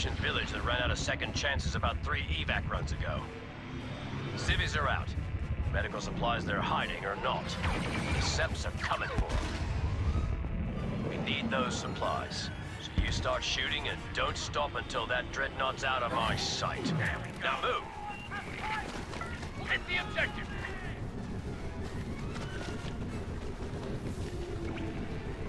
Russian village that ran out of second chances about three evac runs ago. Civvies are out. Medical supplies they're hiding are not. The Seps are coming for them. We need those supplies. So you start shooting and don't stop until that dreadnought's out of my sight. Now move! Hit the objective!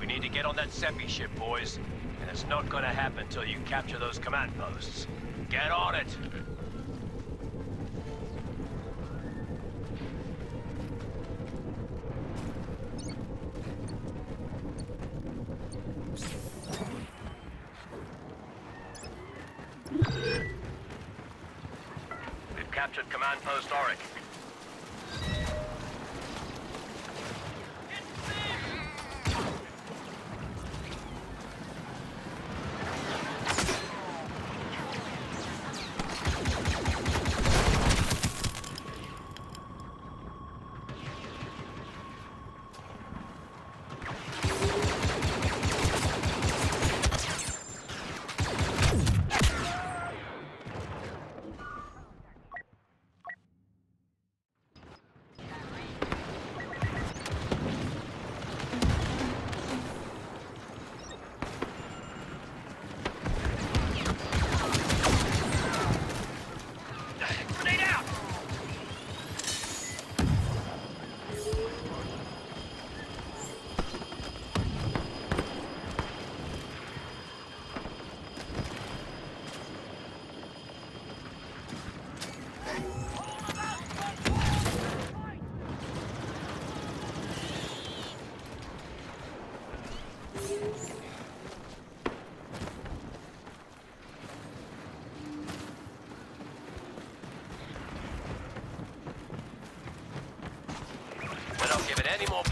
We need to get on that Seppi ship, boys. It's not gonna happen until you capture those command posts. Get on it! We've captured command post Aurek.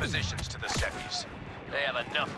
Positions to the Seppies. They have enough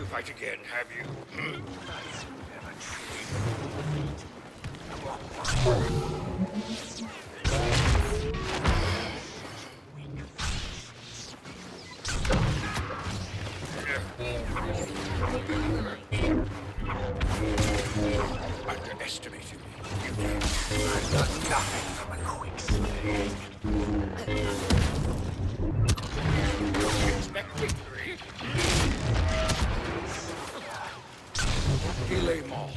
to fight again, have you? Hmm? porque leímos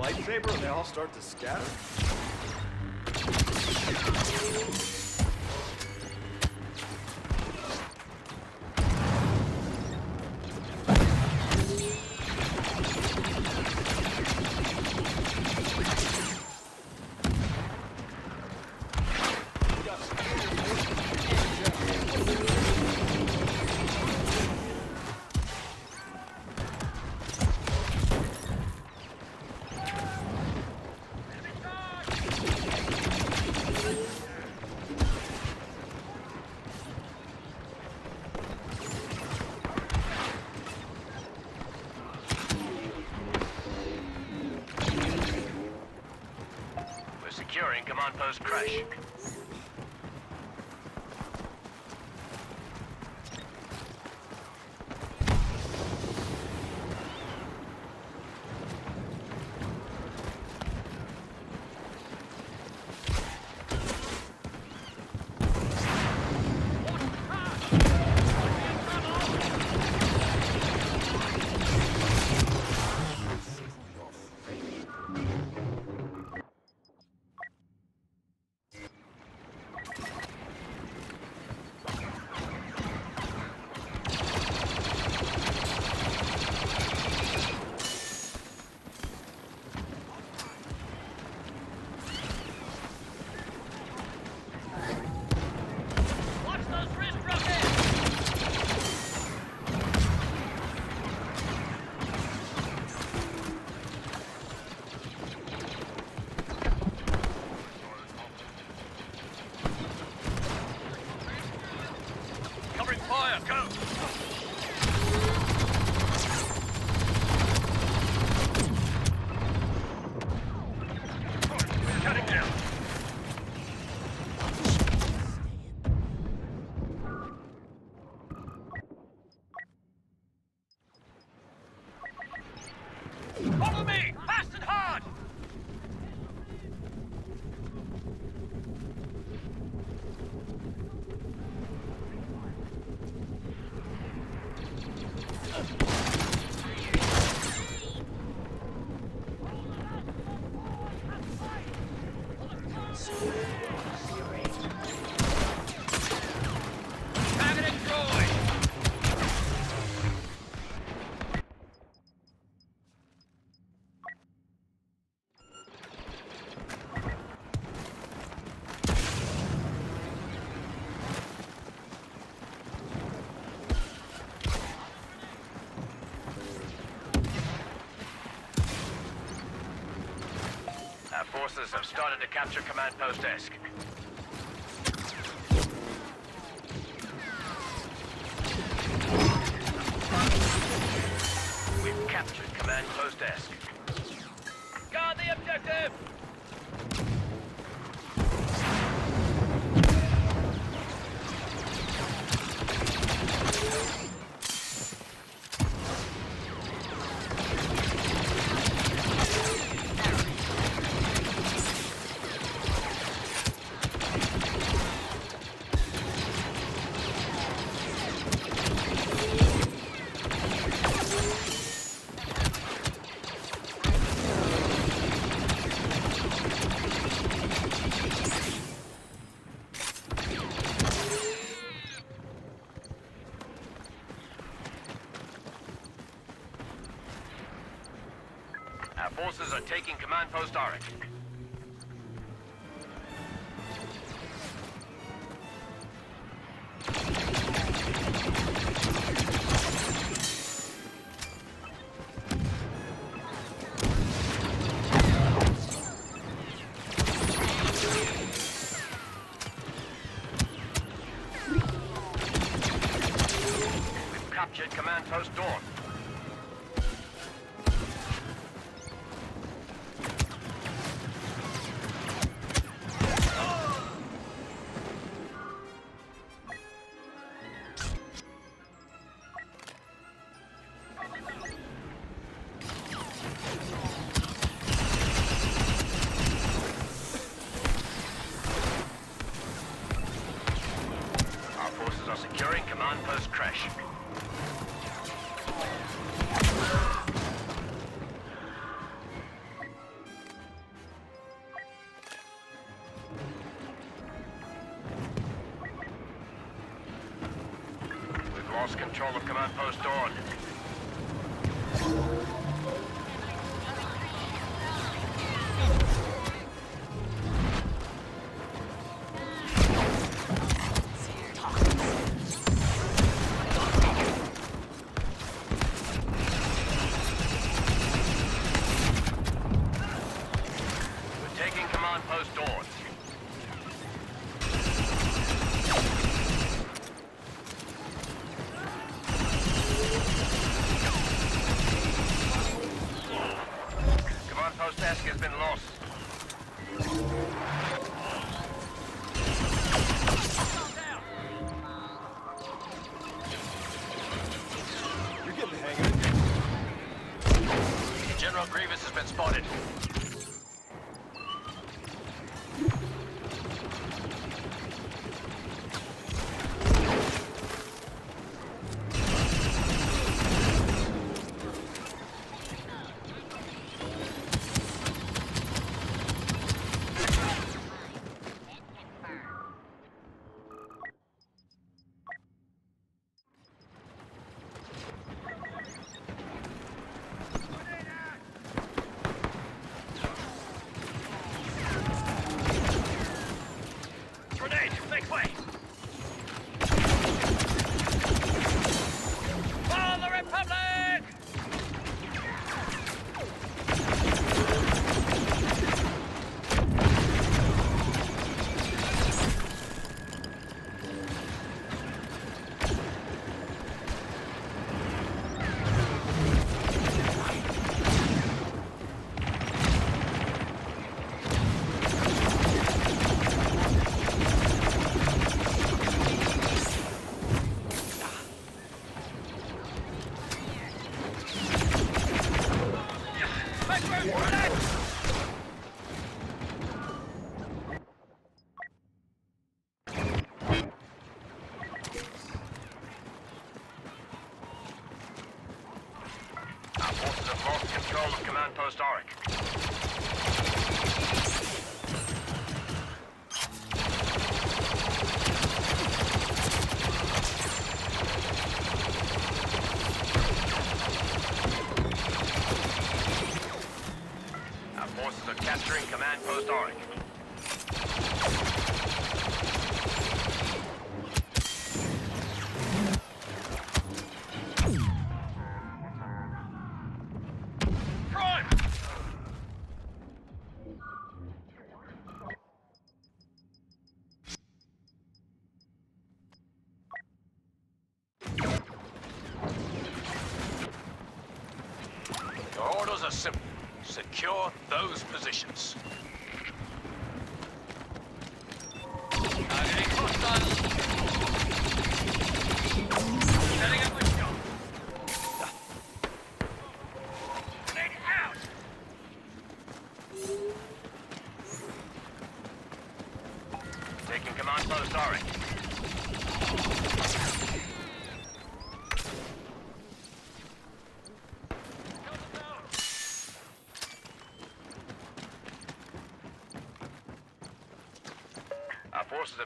lightsaber and they all start to scatter? Securing command post Cresh. Go! Forces have started to capture command post Esk. taking Command Post Aurek. We've captured Command Post Dorn. control of Command Post Dorn. Forces have lost control of Command Post Aurek. orders are simple. Secure those positions.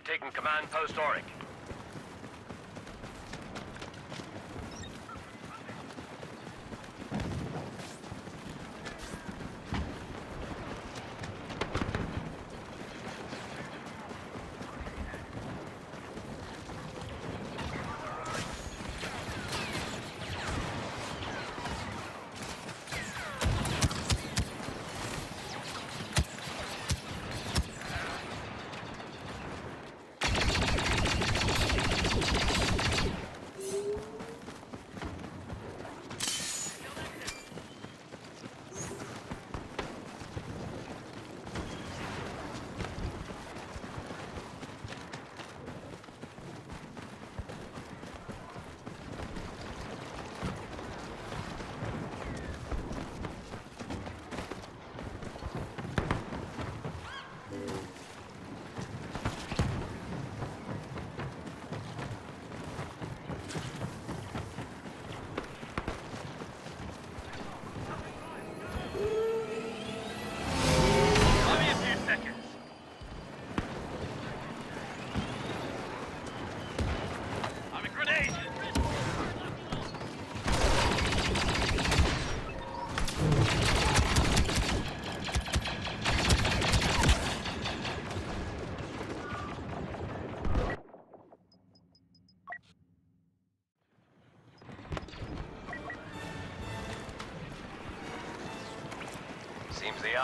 Taken command post Aurek.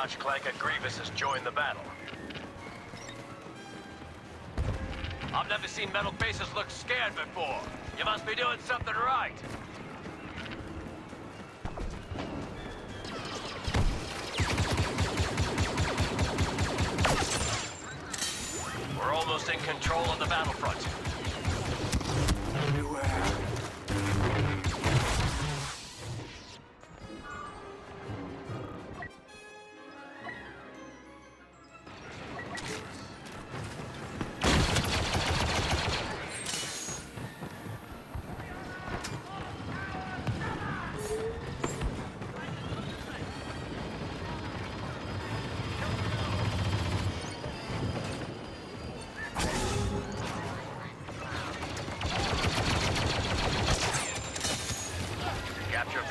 Archclanker Grievous has joined the battle. I've never seen metal faces look scared before. You must be doing something right. We're almost in control of the battlefront.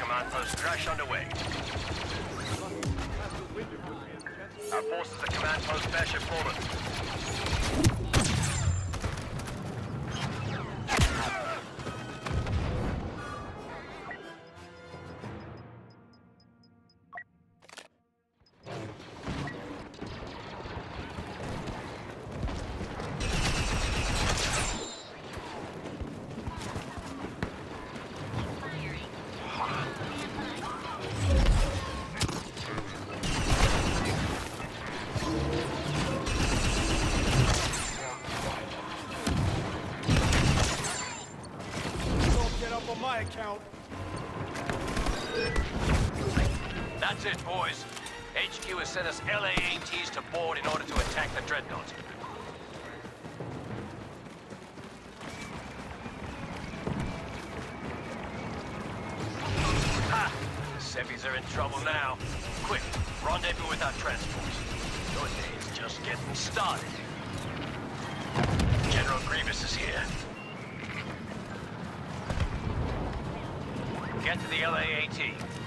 Command post Cresh underway. Our forces at command post Besh have fallen. That's it, boys. HQ has sent us LAATs to board in order to attack the Dreadnought. Ha! The Seppies are in trouble now. Quick, rendezvous with our transport. Your day is just getting started. General Grievous is here. Get to the LAAT.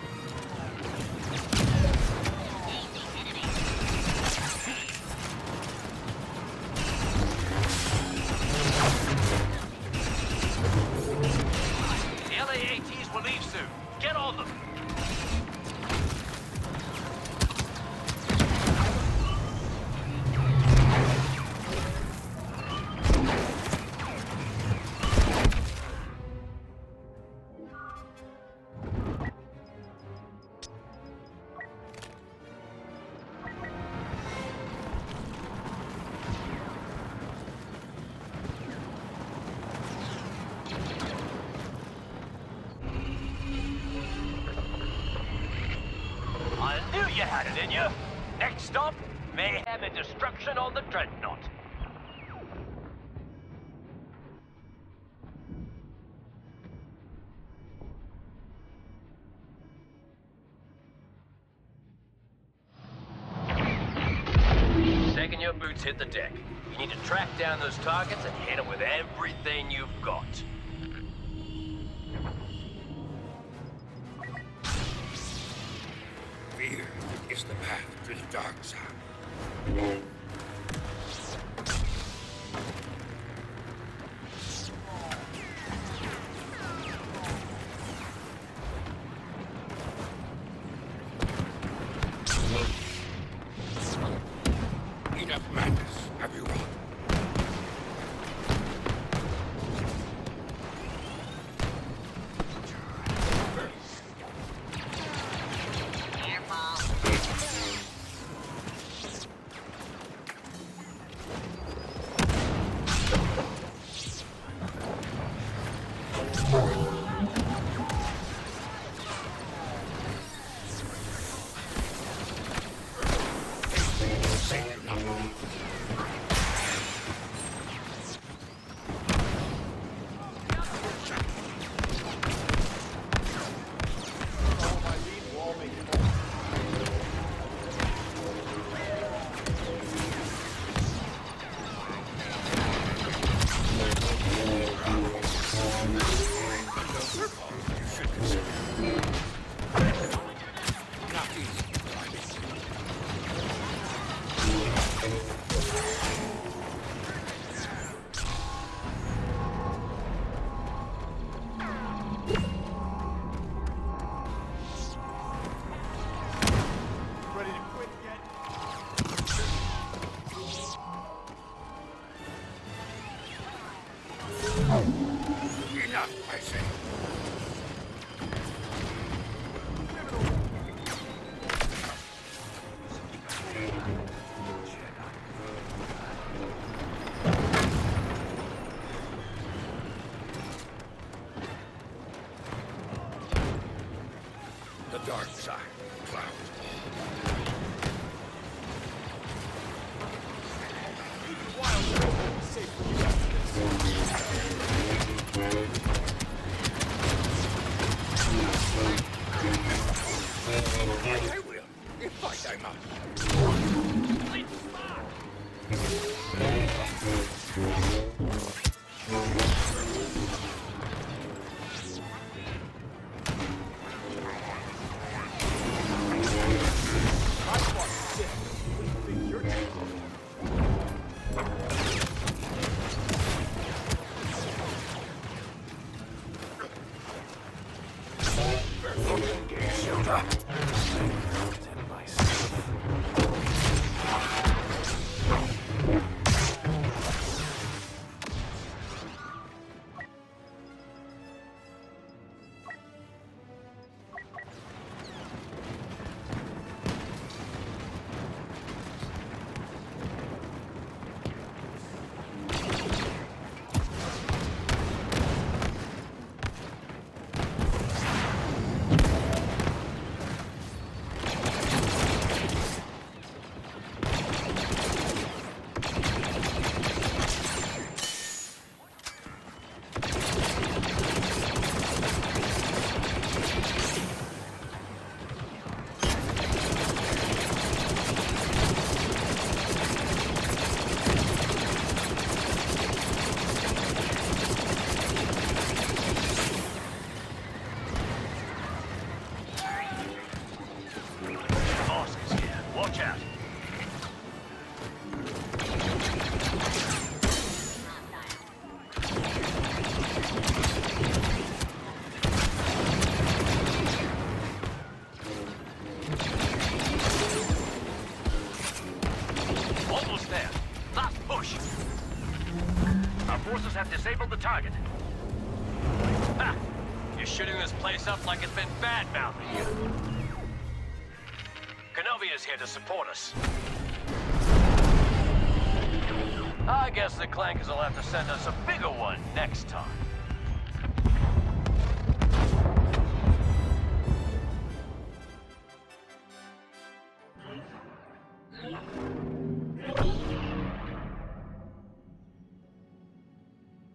Stop, mayhem and destruction on the Dreadnought. Second your boots hit the deck, you need to track down those targets and hit them with everything you've got. Is the path to the dark side. I will, if I die not. Bad-mouthing you. Kenobi's here to support us. I guess the Clankers will have to send us a bigger one next time.